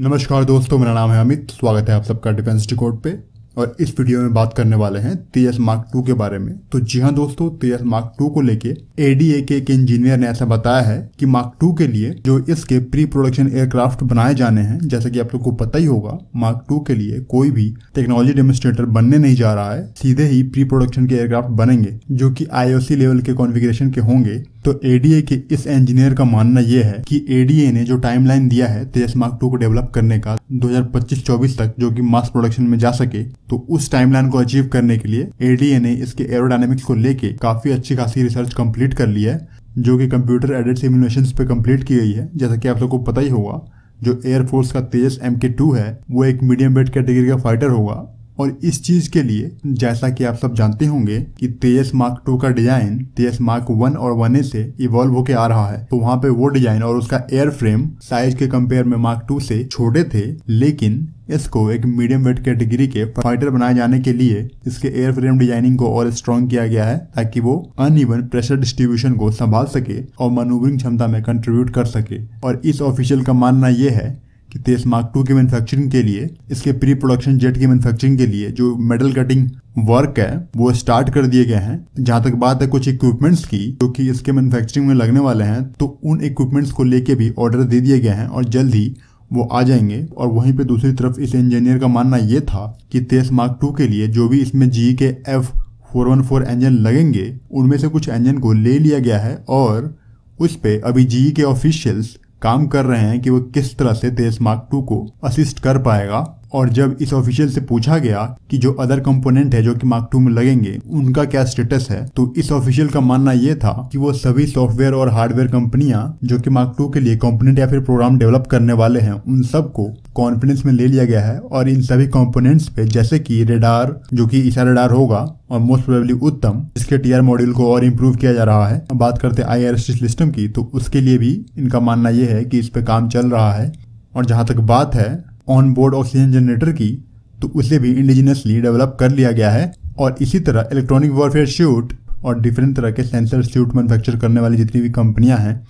नमस्कार दोस्तों, मेरा नाम है अमित। स्वागत है आप सबका डिफेंस डिकोड पे। और इस वीडियो में बात करने वाले हैं तेजस मार्क टू के बारे में। तो जी हाँ दोस्तों तेजस मार्क टू को लेके एडीए के एक इंजीनियर ने ऐसा बताया है कि मार्क टू के लिए जो इसके प्री प्रोडक्शन एयरक्राफ्ट बनाए जाने हैं, जैसा कि आप लोग को पता ही होगा मार्क टू के लिए कोई भी टेक्नोलॉजी डेमोस्ट्रेटर बनने नहीं जा रहा है। सीधे ही प्री प्रोडक्शन के एयरक्राफ्ट बनेंगे, जो की आईओसी लेवल के कॉन्फिग्रेशन के होंगे। तो एडीए के इस इंजीनियर का मानना यह है कि एडीए ने जो टाइमलाइन दिया है तेजस मार्क टू को डेवलप करने का 2025-24 तक जो कि मास प्रोडक्शन में जा सके तो उस टाइमलाइन को अचीव करने के लिए एडीए ने इसके एरोडायनेमिक्स को लेके काफ़ी अच्छी खासी रिसर्च कंप्लीट कर ली है, जो कि कंप्यूटर एडेड सिमुलेशन पे कंप्लीट की गई है। जैसा कि आप लोग को पता ही होगा, जो एयरफोर्स का तेजस एम है, वो एक मीडियम वेट कैटेगरी का फाइटर होगा। और इस चीज़ के लिए, जैसा कि आप सब जानते होंगे कि तेजस मार्क टू का डिज़ाइन तेजस मार्क वन और वन ए से इवॉल्व होके आ रहा है। तो वहाँ पे वो डिज़ाइन और उसका एयर फ्रेम साइज़ के कंपेयर में मार्क टू से छोटे थे, लेकिन इसको एक मीडियम वेट कैटेगरी के फाइटर बनाए जाने के लिए इसके एयर फ्रेम डिज़ाइनिंग को और स्ट्रॉन्ग किया गया है ताकि वो अनइवन प्रेशर डिस्ट्रीब्यूशन को संभाल सके और मनोवरिंग क्षमता में कंट्रीब्यूट कर सके। और इस ऑफिशियल का मानना यह है कि तेस मार्क टू के मैन्युफैक्चरिंग के लिए, इसके प्री प्रोडक्शन जेट की मैन्युफैक्चरिंग के लिए जो मेडल कटिंग वर्क है, वो स्टार्ट कर दिए गए हैं। जहाँ तक बात है कुछ इक्विपमेंट्स की, जो कि इसके मैन्युफैक्चरिंग में लगने वाले हैं तो उन इक्विपमेंट्स को लेके भी ऑर्डर दे दिए गए हैं और जल्द ही वो आ जाएँगे। और वहीं पे दूसरी तरफ़ इस इंजीनियर का मानना ये था कि तेस मार्क टू के लिए जो भी इसमें जी के F four one four engine लगेंगे, उनमें से कुछ इंजन को ले लिया गया है और उस पे अभी जी के ऑफिशियल्स काम कर रहे हैं कि वो किस तरह से तेज मार्क टू को असिस्ट कर पाएगा। और जब इस ऑफिशियल से पूछा गया कि जो अदर कंपोनेंट है, जो कि मार्क टू में लगेंगे, उनका क्या स्टेटस है तो इस ऑफिशियल का मानना यह था कि वो सभी सॉफ्टवेयर और हार्डवेयर कंपनियाँ जो कि मार्क टू के लिए कंपोनेंट या फिर प्रोग्राम डेवलप करने वाले हैं, उन सबको कॉन्फिडेंस में ले लिया गया है और इन सभी कंपोनेंट्स पे, जैसे कि रेडार जो कि ईसा रेडार होगा और मोस्ट प्रोबेबली उत्तम, इसके टीआर मॉड्यूल को और इम्प्रूव किया जा रहा है। बात करते आई आर सिस्टम की तो उसके लिए भी इनका मानना यह है कि इस पे काम चल रहा है। और जहाँ तक बात है ऑन बोर्ड ऑक्सीजन जनरेटर की तो उसे भी इंडिजिनसली डेवलप कर लिया गया है और इसी तरह इलेक्ट्रॉनिक वॉरफेयर शूट और डिफरेंट तरह के सेंसर शूट मैन्युफैक्चर करने वाली जितनी भी कंपनियाँ हैं,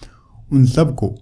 उन सबको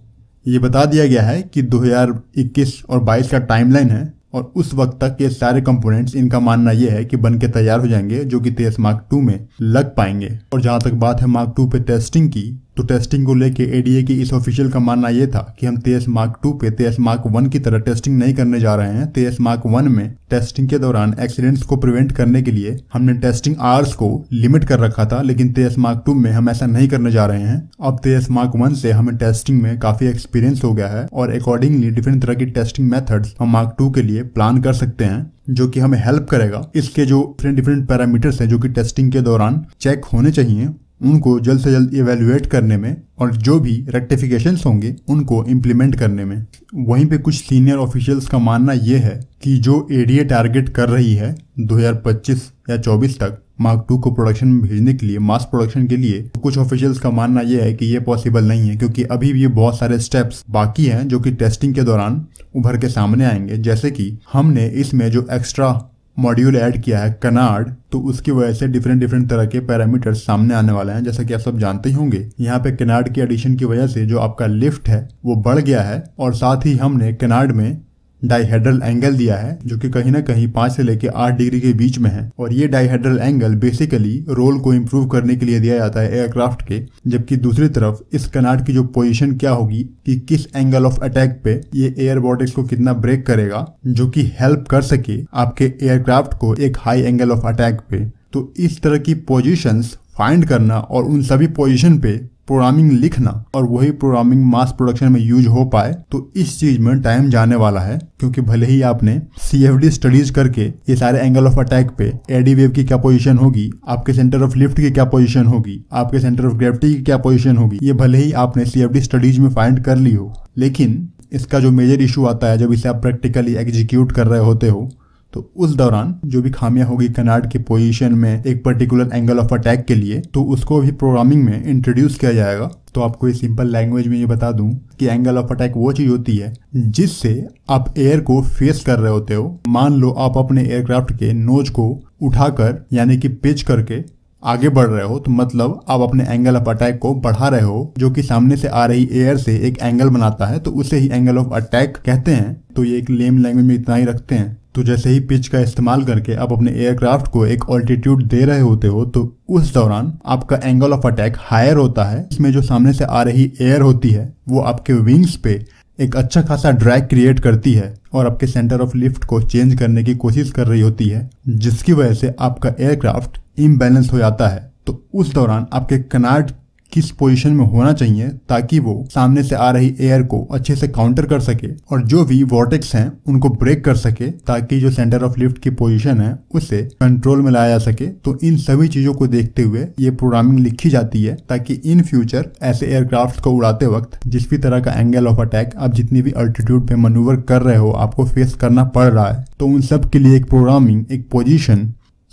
ये बता दिया गया है कि 2021 और 22 का टाइमलाइन है और उस वक्त तक ये सारे कंपोनेंट्स इनका मानना यह है कि बन के तैयार हो जाएँगे, जो कि तेज मार्क टू में लग पाएँगे। और जहाँ तक बात है मार्क टू पे टेस्टिंग की तो टेस्टिंग को लेके एडीए की इस ऑफिशियल का मानना यह था कि हम तेस मार्क टू पे तेस मार्क वन की तरह टेस्टिंग नहीं करने जा रहे हैं। तेस मार्क वन में टेस्टिंग के दौरान एक्सीडेंट्स को प्रिवेंट करने के लिए हमने टेस्टिंग आवर्स को लिमिट कर रखा था, लेकिन तेस मार्क टू में हम ऐसा नहीं करने जा रहे हैं। अब तेस मार्क वन से हमें टेस्टिंग में काफ़ी एक्सपीरियंस हो गया है और अकॉर्डिंगली डिफरेंट तरह की टेस्टिंग मेथड्स हम मार्क टू के लिए प्लान कर सकते हैं, जो कि हमें हेल्प करेगा। इसके जो डिफरेंट डिफरेंट पैरामीटर्स हैं, जो कि टेस्टिंग के दौरान चेक होने चाहिए उनको जल्द से जल्द इवेल्युएट करने में और जो भी रेक्टिफिकेशन होंगे, उनको इम्प्लीमेंट करने में। वहीं पे कुछ सीनियर ऑफिशियल्स का मानना यह है कि जो एडीए टारगेट कर रही है 2025 या 24 तक मार्क टू को प्रोडक्शन में भेजने के लिए मास प्रोडक्शन के लिए कुछ ऑफिशियल्स का मानना यह है कि ये पॉसिबल नहीं है, क्योंकि अभी भी बहुत सारे स्टेप्स बाकी हैं जो कि टेस्टिंग के दौरान उभर के सामने आएँगे। जैसे कि हमने इसमें जो एक्स्ट्रा मॉड्यूल ऐड किया है, कनाड तो उसकी वजह से डिफरेंट डिफरेंट तरह के पैरामीटर्स सामने आने वाले हैं, जैसा कि आप सब जानते ही होंगे। यहाँ पे कनाड की एडिशन की वजह से जो आपका लिफ्ट है, वो बढ़ गया है, और साथ ही हमने कनाड में डाइहेड्रल एंगल दिया है, जो कि कहीं ना कहीं पाँच से लेकर आठ डिग्री के बीच में है। और ये डाइहेड्रल एंगल बेसिकली रोल को इम्प्रूव करने के लिए दिया जाता है एयरक्राफ्ट के, जबकि दूसरी तरफ़ इस कनाट की जो पोजीशन क्या होगी कि किस एंगल ऑफ़ अटैक पे ये एयर बॉडिक्स को कितना ब्रेक करेगा, जो कि हेल्प कर सके आपके एयरक्राफ्ट को एक हाई एंगल ऑफ़ अटैक पे। तो इस तरह की पोजिशंस फाइंड करना और उन सभी पोजिशन पे प्रोग्रामिंग लिखना और वही प्रोग्रामिंग मास प्रोडक्शन में यूज़ हो पाए तो इस चीज़ में टाइम जाने वाला है, क्योंकि भले ही आपने सीएफडी स्टडीज़ करके ये सारे एंगल ऑफ़ अटैक पे एडी वेव की क्या पोजीशन होगी, आपके सेंटर ऑफ़ लिफ्ट की क्या पोजीशन होगी, आपके सेंटर ऑफ़ ग्रेविटी की क्या पोजीशन होगी, ये भले ही आपने सी एफ़ डी स्टडीज़ में फाइंड कर ली हो, लेकिन इसका जो मेजर इशू आता है, जब इसे आप प्रैक्टिकली एग्जीक्यूट कर रहे होते हो तो उस दौरान जो भी खामियाँ होगी कनाड की पोजीशन में एक पर्टिकुलर एंगल ऑफ़ अटैक के लिए तो उसको भी प्रोग्रामिंग में इंट्रोड्यूस किया जाएगा। तो आपको इस सिंपल लैंग्वेज में ये बता दूँ कि एंगल ऑफ़ अटैक वो चीज़ होती है जिससे आप एयर को फेस कर रहे होते हो। मान लो आप अपने एयरक्राफ्ट के नोज़ को उठाकर, यानी कि पिच करके आगे बढ़ रहे हो तो मतलब आप अपने एंगल ऑफ़ अटैक को बढ़ा रहे हो, जो कि सामने से आ रही एयर से एक एंगल बनाता है तो उसे ही एंगल ऑफ़ अटैक कहते हैं। तो ये एक लेम लैंग्वेज में इतना ही रखते हैं। तो जैसे ही पिच का इस्तेमाल करके आप अपने एयरक्राफ्ट को एक ऑल्टीट्यूड दे रहे होते हो तो उस दौरान आपका एंगल ऑफ़ अटैक हायर होता है। इसमें जो सामने से आ रही एयर होती है, वो आपके विंग्स पे एक अच्छा खासा ड्रैग क्रिएट करती है और आपके सेंटर ऑफ़ लिफ्ट को चेंज करने की कोशिश कर रही होती है, जिसकी वजह से आपका एयरक्राफ्ट इम्बैलेंस हो जाता है। तो उस दौरान आपके कनाड किस पोजीशन में होना चाहिए ताकि वो सामने से आ रही एयर को अच्छे से काउंटर कर सके और जो भी वॉटेक्स हैं, उनको ब्रेक कर सके ताकि जो सेंटर ऑफ़ लिफ्ट की पोजीशन है, उसे कंट्रोल में लाया जा सके। तो इन सभी चीज़ों को देखते हुए ये प्रोग्रामिंग लिखी जाती है ताकि इन फ्यूचर ऐसे एयरक्राफ्ट को उड़ाते वक्त जिस भी तरह का एंगल ऑफ़ अटैक आप जितनी भी अल्टीट्यूड पे मनूवर कर रहे हो, आपको फेस करना पड़ रहा है। तो उन सब के लिए एक प्रोग्रामिंग एक पोजिशन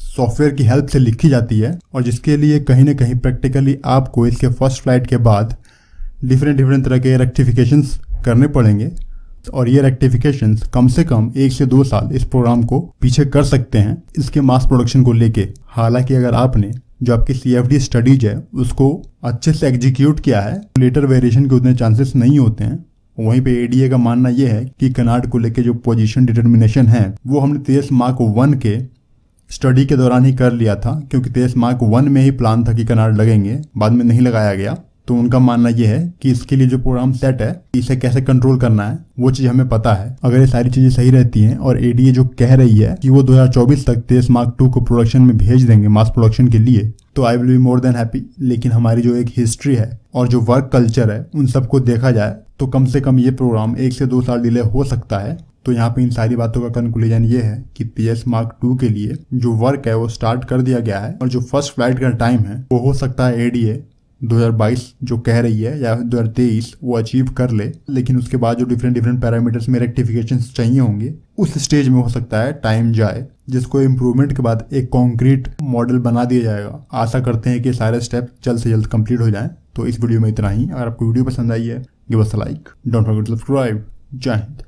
सॉफ्टवेयर की हेल्प से लिखी जाती है और जिसके लिए कहीं ना कहीं प्रैक्टिकली आपको इसके फ़र्स्ट फ़्लाइट के बाद डिफरेंट डिफरेंट तरह के रेक्टिफिकेशन करने पड़ेंगे। और ये रेक्टिफिकेशन कम से कम एक से दो साल इस प्रोग्राम को पीछे कर सकते हैं इसके मास प्रोडक्शन को लेके। हालाँकि अगर आपने जो आपकी सी एफ़ डी स्टडीज़ है, उसको अच्छे से एग्जीक्यूट किया है लेटर वेरिएशन के उतने चांसेस नहीं होते हैं। वहीं पे एडीए का मानना यह है कि कनाड को लेके जो पोजीशन डिटर्मिनेशन है, वो हमने तेज मार्क वन के स्टडी के दौरान ही कर लिया था, क्योंकि तेज मार्क वन में ही प्लान था कि कनाड लगेंगे, बाद में नहीं लगाया गया। तो उनका मानना यह है कि इसके लिए जो प्रोग्राम सेट है, इसे कैसे कंट्रोल करना है, वो चीज़ हमें पता है। अगर ये सारी चीज़ें सही रहती हैं और एडीए जो कह रही है कि वो 2024 तक तेज मार्क टू को प्रोडक्शन में भेज देंगे मास प्रोडक्शन के लिए तो I will be more than happy लेकिन हमारी जो एक हिस्ट्री है और जो वर्क कल्चर है, उन सबको देखा जाए तो कम से कम ये प्रोग्राम एक से दो साल डिले हो सकता है। तो यहाँ पे इन सारी बातों का कंक्लूजन ये है कि पी एस मार्क टू के लिए जो वर्क है वो स्टार्ट कर दिया गया है और जो फ़र्स्ट फ़्लाइट का टाइम है, वो हो सकता है एडीए 2022 जो कह रही है या 2023 वो अचीव कर ले, लेकिन उसके बाद जो डिफरेंट डिफरेंट पैरामीटर्स में रेक्टिफिकेशन चाहिए होंगे, उस स्टेज में हो सकता है टाइम जाए, जिसको इम्प्रूवमेंट के बाद एक कॉन्क्रीट मॉडल बना दिया जाएगा। आशा करते हैं कि सारे स्टेप जल्द से जल्द कंप्लीट हो जाएँ। तो इस वीडियो में इतना ही। अगर आपको वीडियो पसंद आई है give us like don't forget subscribe जय हिंद।